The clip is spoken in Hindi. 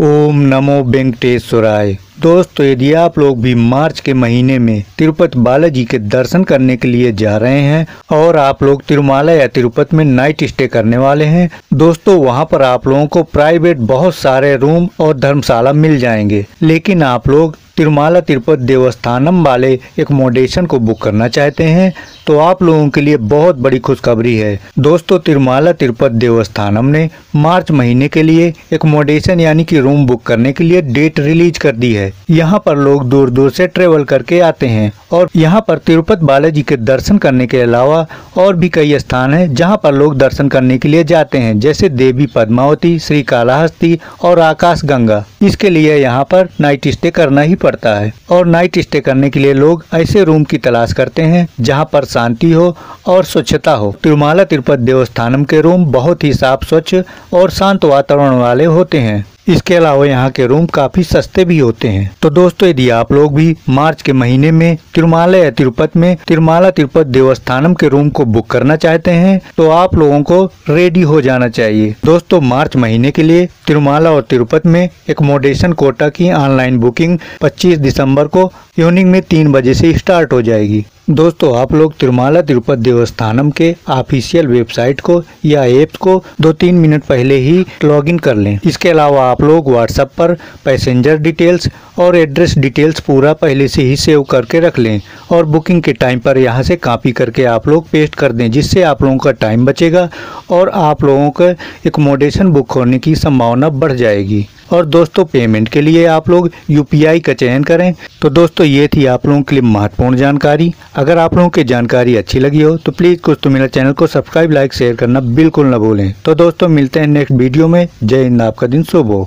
ओम नमो वेंकटेश्वराय। दोस्तों, यदि आप लोग भी मार्च के महीने में तिरुपति बालाजी के दर्शन करने के लिए जा रहे हैं और आप लोग तिरुमाला या तिरुपति में नाइट स्टे करने वाले हैं, दोस्तों, वहाँ पर आप लोगों को प्राइवेट बहुत सारे रूम और धर्मशाला मिल जाएँगे। लेकिन आप लोग तिरुमाला तिरुपति देवस्थानम वाले एकोमोडेशन को बुक करना चाहते हैं। तो आप लोगों के लिए बहुत बड़ी खुशखबरी है। दोस्तों, तिरुमाला तिरुपति देवस्थानम ने मार्च महीने के लिए एकोमोडेशन यानी कि रूम बुक करने के लिए डेट रिलीज़ कर दी है। यहाँ पर लोग दूर दूर से ट्रेवल करके आते हैं और यहाँ पर तिरुपत बालाजी के दर्शन करने के अलावा और भी कई स्थान है जहाँ पर लोग दर्शन करने के लिए जाते हैं, जैसे देवी पद्मावती, श्री कालाहस्ती और आकाश गंगा। इसके लिए यहाँ पर नाइट स्टे करना ही पड़ता है और नाइट स्टे करने के लिए लोग ऐसे रूम की तलाश करते हैं जहाँ पर शांति हो और स्वच्छता हो। तिरुमाला तिरुपति देवस्थानम के रूम बहुत ही साफ़, स्वच्छ और शांत वातावरण वाले होते हैं। इसके अलावा यहाँ के रूम काफ़ी सस्ते भी होते हैं। तो दोस्तों, यदि आप लोग भी मार्च के महीने में तिरुमाला या तिरुपत में तिरुमाला तिरुपत देवस्थानम के रूम को बुक करना चाहते हैं तो आप लोगों को रेडी हो जाना चाहिए। दोस्तों, मार्च महीने के लिए तिरुमाला और तिरुपत में एकोमोडेशन कोटा की ऑनलाइन बुकिंग पच्चीस दिसंबर को इवनिंग में तीन बजे से स्टार्ट हो जाएगी। दोस्तों, आप लोग तिरुमाला तिरुपति देवस्थानम के ऑफिशियल वेबसाइट को या ऐप को दो तीन मिनट पहले ही लॉगिन कर लें। इसके अलावा आप लोग व्हाट्सएप पर पैसेंजर डिटेल्स और एड्रेस डिटेल्स पूरा पहले से ही सेव करके रख लें और बुकिंग के टाइम पर यहाँ से कॉपी करके आप लोग पेस्ट कर दें, जिससे आप लोगों का टाइम बचेगा और आप लोगों का एकोमोडेशन बुक होने की संभावना बढ़ जाएगी। और दोस्तों पेमेंट के लिए आप लोग यूपीआई का चयन करें। तो दोस्तों, ये थी आप लोगों के लिए महत्वपूर्ण जानकारी। अगर आप लोगों की जानकारी अच्छी लगी हो तो प्लीज़ कुछ तो मेरा चैनल को सब्सक्राइब लाइक शेयर करना बिल्कुल ना भूलें। तो दोस्तों, मिलते हैं नेक्स्ट वीडियो में। जय हिंद, आपका दिन शुभ हो।